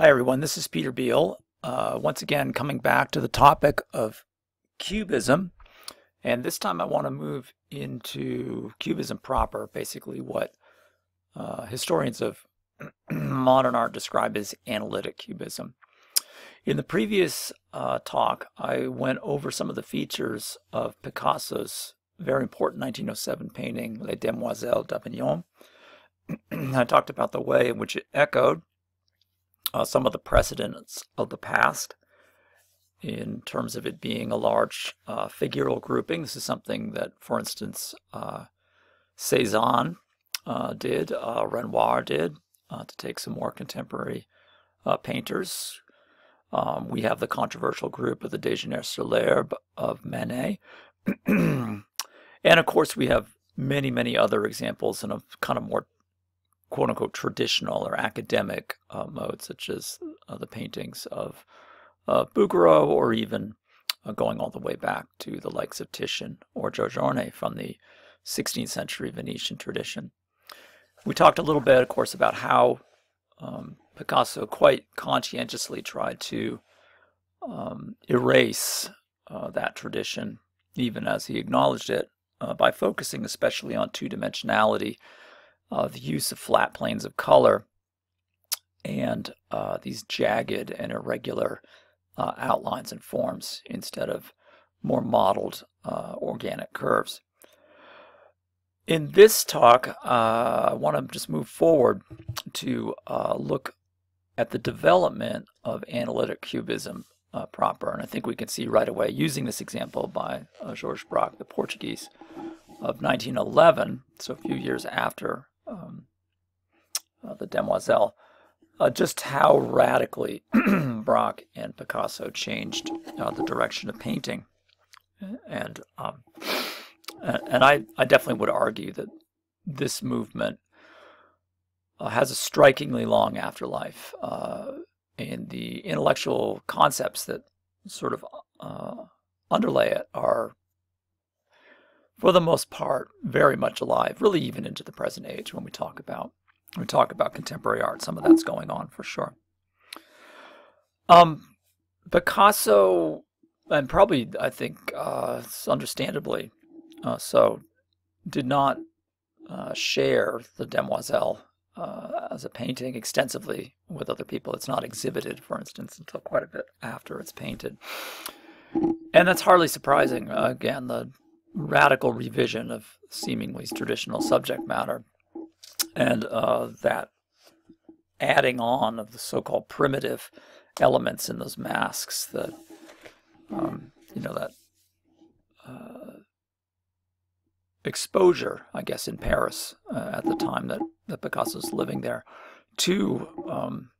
Hi, everyone. This is Peter Beal. Uh, once again, coming back to the topic of Cubism. And this time I want to move into Cubism proper, basically what uh, historians of modern art describe as analytic Cubism. In the previous uh, talk, I went over some of the features of Picasso's very important 1907 painting, Les Demoiselles d'Avignon. I talked about the way in which it echoed uh, some of the precedents of the past in terms of it being a large uh, figural grouping. This is something that, for instance, uh, Cezanne uh, did, uh, Renoir did, uh, to take some more contemporary painters. Um, we have the controversial group of the Déjeuner sur l'herbe of Manet. and of course, we have many, many other examples in a kind of more quote unquote traditional or academic uh, such as uh, the paintings of uh, Bouguereau or even uh, going all the way back to the likes of Titian or Giorgione from the 16th century Venetian tradition. We talked a little bit, of course, about how um, Picasso quite conscientiously tried to um, erase uh, that tradition, even as he acknowledged it, uh, by focusing especially on two dimensionality uh, the use of flat planes of color and uh, these jagged and irregular uh, outlines and forms instead of more modeled uh, organic curves. In this talk, uh, I want to just move forward to uh, look at the development of analytic cubism proper. And I think we can see right away, using this example by Georges Braque, the Portuguese, of 1911, so a few years after uh, the Demoiselle, uh, just how radically Braque and Picasso changed uh, the direction of painting. And um, and I, I definitely would argue that this movement uh, has a strikingly long afterlife. Uh, and the intellectual concepts that sort of uh, underlay it are for the most part, very much alive, really even into the present age when we talk about we talk about contemporary art. Some of that's going on for sure. Um, Picasso, and probably I think uh, understandably uh, so, did not uh, share the Demoiselle uh, as a painting extensively with other people. It's not exhibited, for instance, until quite a bit after it's painted. And that's hardly surprising. again, the radical revision of seemingly traditional subject matter, and uh, that adding on of the so-called primitive elements in those masks that um, you know that uh, exposure, I guess, in Paris uh, at the time that, that Picasso was living there, to um,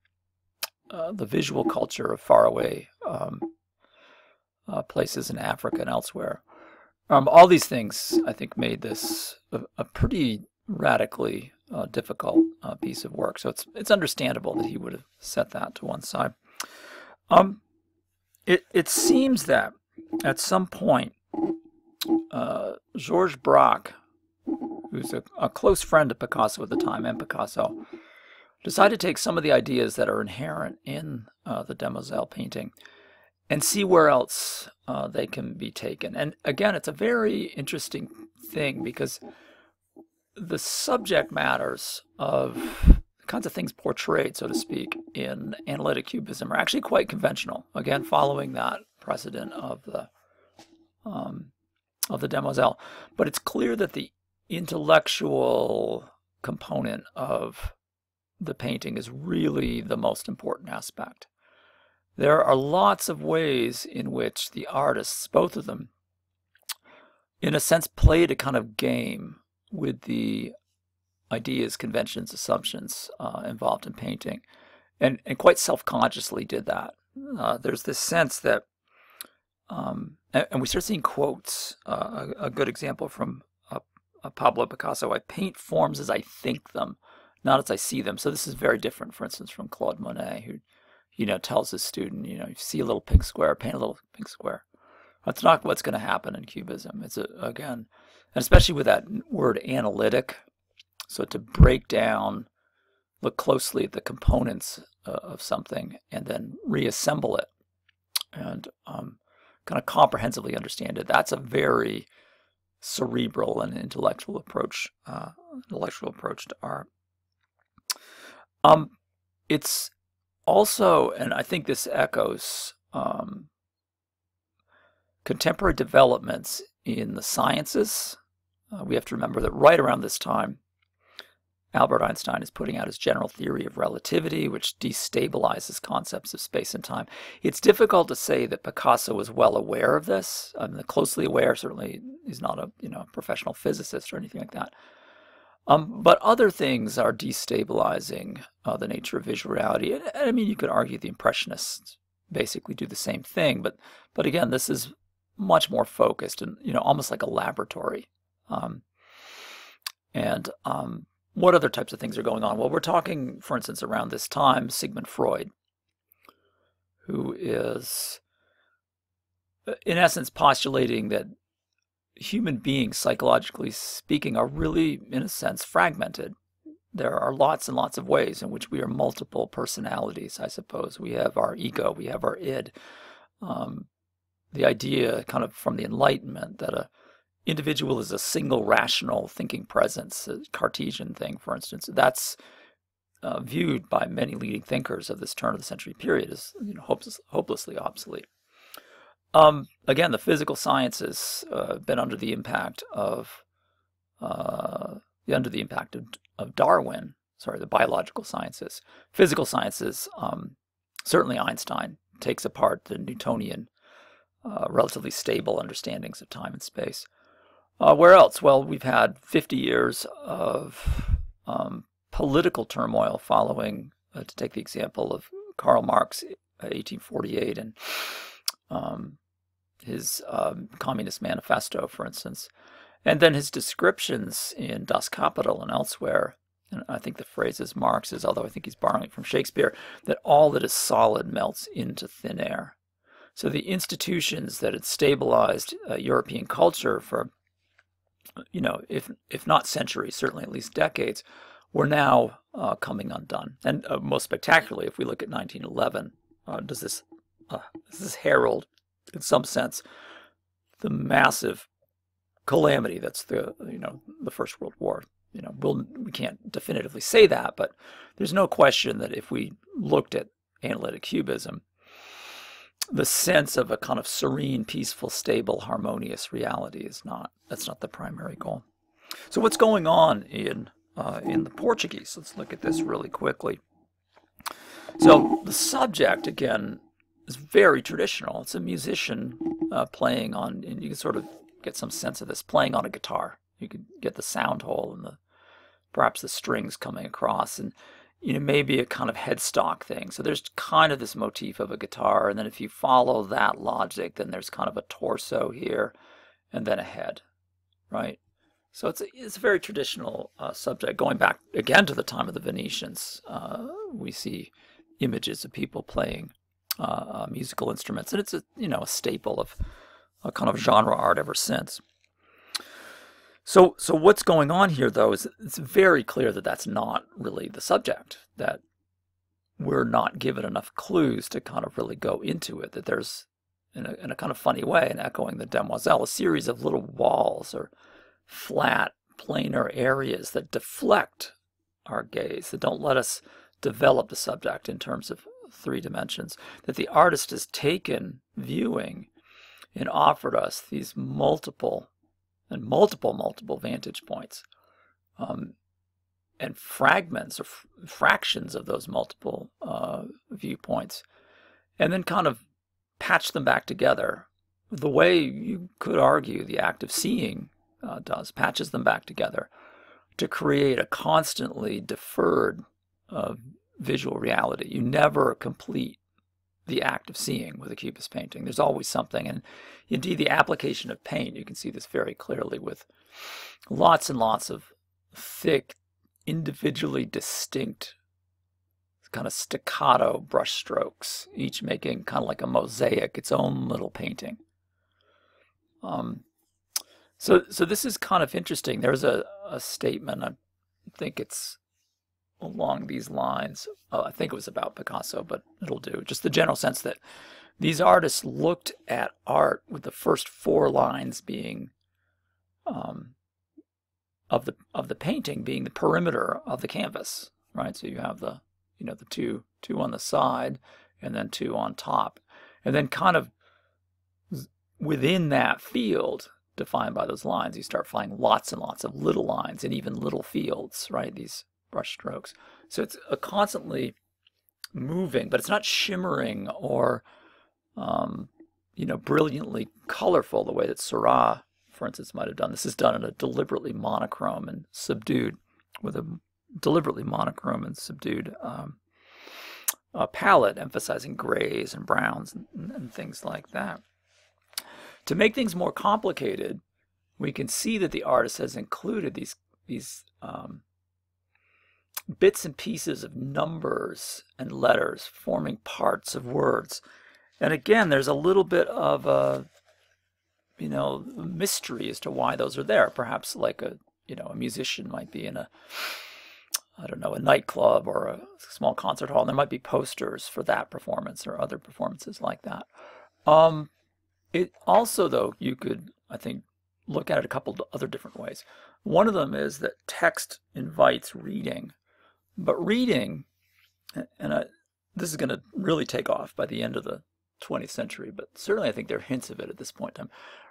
uh, the visual culture of faraway um, uh, places in Africa and elsewhere. Um, all these things, I think, made this a, a pretty radically uh, difficult uh, piece of work. So it's it's understandable that he would have set that to one side. Um, it it seems that at some point, uh, Georges Braque, who's a, a close friend of Picasso at the time and Picasso, decided to take some of the ideas that are inherent in uh, the Demoiselle painting and see where else uh, they can be taken. And again, it's a very interesting thing because the subject matters of the kinds of things portrayed, so to speak, in analytic cubism are actually quite conventional. Again, following that precedent of the um, of the demoiselle, but it's clear that the intellectual component of the painting is really the most important aspect. There are lots of ways in which the artists, both of them, in a sense, played a kind of game with the ideas, conventions, assumptions uh, involved in painting, and, and quite self consciously did that. Uh, there's this sense that, um, and, and, we start seeing quotes. Uh, a, a, good example from uh, Pablo Picasso I paint forms as I think them, not as I see them. So this is very different, for instance, from Claude Monet, who you know, tells his student, you know, you see a little pink square, paint a little pink square. That's not what's going to happen in Cubism. It's a, again, and especially with that word analytic. So to break down look closely at the components uh, of something and then reassemble it and um, kind of comprehensively understand it. That's a very cerebral and intellectual approach, uh, intellectual approach to art. Um, it's also, and I think this echoes um, contemporary developments in the sciences. Uh, we have to remember that right around this time, Albert Einstein is putting out his general theory of relativity, which destabilizes concepts of space and time. It's difficult to say that Picasso was well aware of this. I mean, closely aware. Certainly, he's not a you know professional physicist or anything like that. Um, but other things are destabilizing uh, the nature of visual reality. And, and, I mean, you could argue the Impressionists basically do the same thing, but but again, this is much more focused and you know almost like a laboratory. Um, and um, what other types of things are going on? Well, we're talking, for instance, around this time, Sigmund Freud, who is, uh, in essence, postulating that human beings, psychologically speaking, are really, in a sense, fragmented. There are lots and lots of ways in which we are multiple personalities, I suppose. We have our ego, we have our id. Um, the idea, kind of from the Enlightenment, that a individual is a single rational thinking presence, a Cartesian thing, for instance. That's uh, viewed by many leading thinkers of this turn of the century period as you know, hopeless, hopelessly obsolete. Um, again, the physical sciences uh, been under the impact of uh, under the impact of, of, Darwin. Sorry, the biological sciences, physical sciences. Um, certainly, Einstein takes apart the Newtonian, uh, relatively stable understandings of time and space. Uh, where else? Well, we've had 50 years of um, political turmoil following, uh, to take the example of Karl Marx, 1848, uh, and um, his um, Communist Manifesto, for instance. And then his descriptions in Das Kapital and elsewhere, and I think the phrase is Marx's, although I think he's borrowing it from Shakespeare, that all that is solid melts into thin air. So the institutions that had stabilized uh, European culture for you know, if if not centuries, certainly at least decades, were now uh, coming undone. And uh, most spectacularly, if we look at 1911, uh, does this uh, does this herald, in some sense, the massive calamity that's the you know the First World War. You know, we'll, we can't definitively say that, but there's no question that if we looked at analytic cubism, the sense of a kind of serene, peaceful, stable, harmonious reality is not that's not the primary goal. So what's going on in uh, in the Portuguese? Let's look at this really quickly. So the subject again is very traditional. It's a musician uh, playing on, and you can sort of get some sense of this playing on a guitar. You can get the sound hole and the perhaps the strings coming across, and you know, maybe a kind of headstock thing. So there's kind of this motif of a guitar, and then if you follow that logic, then there's kind of a torso here, and then a head, right? So it's a, it's a very traditional uh, subject. Going back again to the time of the Venetians, uh, we see images of people playing uh, uh musical instruments, and it's a you know a staple of a kind of genre art ever since. So, so what's going on here, though, is it's very clear that that's not really the subject. That we're not given enough clues to kind of really go into it. That there's, in a, in a kind of funny way, and echoing the demoiselle, a series of little walls or flat, planar areas that deflect our gaze, that don't let us develop the subject in terms of three dimensions. That the artist has taken viewing and offered us these multiple and multiple, multiple vantage points um, and fragments or f- fractions of those multiple uh, viewpoints, and then kind of patch them back together the way you could argue the act of seeing uh, does, patches them back together to create a constantly deferred uh, visual reality. You never complete the act of seeing with a cubist painting. There's always something. And indeed, the application of paint, you can see this very clearly with lots and lots of thick, individually distinct, kind of staccato brush strokes, each making kind of like a mosaic, its own little painting. Um, so, so this is kind of interesting. There's a, a statement, I think it's along these lines. Uh, I think it was about Picasso, but it'll do. Just the general sense that these artists looked at art with the first four lines being um, of the of the painting being the perimeter of the canvas, right? So you have the you know the two two on the side and then two on top, and then kind of within that field defined by those lines, you start finding lots and lots of little lines and even little fields, right? These brush strokes. So it's a constantly moving, but it's not shimmering or, um, you know, brilliantly colorful the way that Seurat, for instance, might have done. This is done in a deliberately monochrome and subdued, with a deliberately monochrome and subdued um, palette, emphasizing grays and browns and, and things like that. To make things more complicated, we can see that the artist has included these these um, bits and pieces of numbers and letters forming parts of words. And again, there's a little bit of a you know mystery as to why those are there. Perhaps like a you know a musician might be in a I don't know a nightclub or a small concert hall. There might be posters for that performance or other performances like that. Um, it also, though, you could, I think, look at it a couple other different ways. One of them is that text invites reading, but reading, and I, this is going to really take off by the end of the 20th century, but certainly I think there are hints of it at this point in time.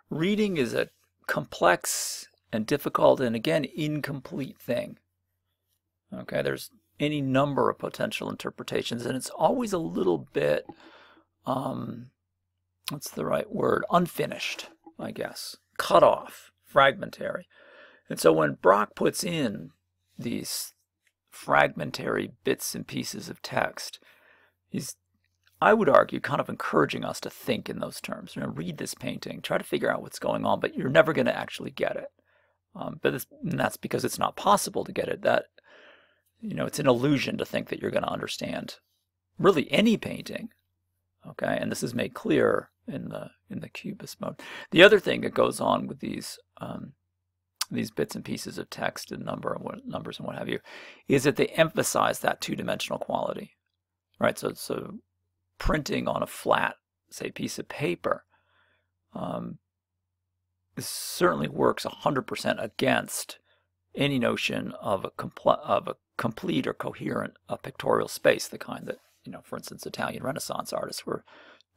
Reading is a complex and difficult and again incomplete thing. Okay, there's any number of potential interpretations, and it's always a little bit um, what's the right word? Unfinished, I guess. Cut off, fragmentary. And so when Braque puts in these fragmentary bits and pieces of text, he's, I would argue, kind of encouraging us to think in those terms. You know, read this painting, try to figure out what's going on, but you're never going to actually get it. Um, but that's because it's not possible to get it. That you know, it's an illusion to think that you're going to understand really any painting. Okay, and this is made clear in the in the cubist mode. The other thing that goes on with these um, these bits and pieces of text and number and what numbers and what have you is that they emphasize that two-dimensional quality, right? So so printing on a flat, say, piece of paper, um, certainly works 100% against any notion of a, of a complete or coherent uh, pictorial space, the kind that, you know, for instance, Italian Renaissance artists were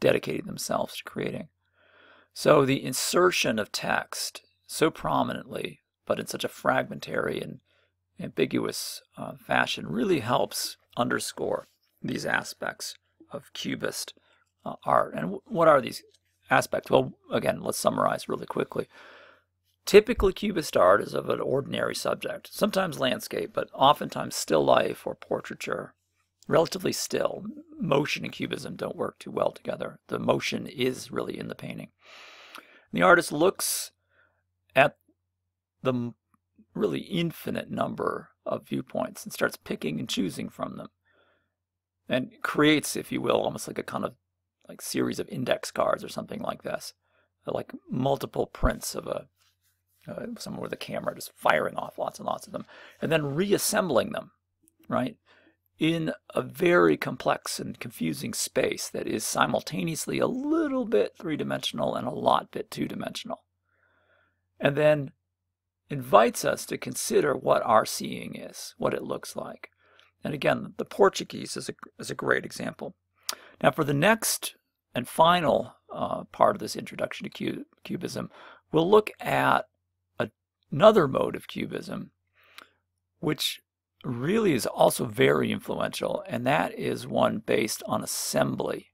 dedicating themselves to creating. So the insertion of text so prominently, but in such a fragmentary and ambiguous uh, fashion, really helps underscore these aspects of Cubist uh, art. And what are these aspects? Well, again, let's summarize really quickly. Typically, Cubist art is of an ordinary subject, sometimes landscape, but oftentimes still life or portraiture relatively still. Motion and cubism don't work too well together. The motion is really in the painting. The artist looks at the really infinite number of viewpoints and starts picking and choosing from them and creates, if you will, almost like a kind of like series of index cards or something like this, like multiple prints of a uh, with a camera just firing off lots and lots of them and then reassembling them, right? in a very complex and confusing space that is simultaneously a little bit three-dimensional and a lot bit two-dimensional. And then invites us to consider what our seeing is, what it looks like. And again, the Portuguese is a, is a great example. Now for the next and final uh, part of this introduction to Cubism, we'll look at another mode of Cubism, which really is also very influential, and that is one based on assembly,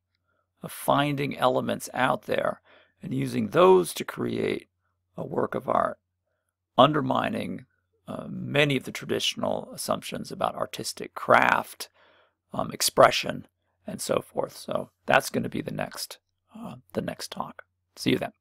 of finding elements out there and using those to create a work of art, undermining uh, many of the traditional assumptions about artistic craft, um, expression, and so forth. So that's going to be the next, uh, the next talk. See you then.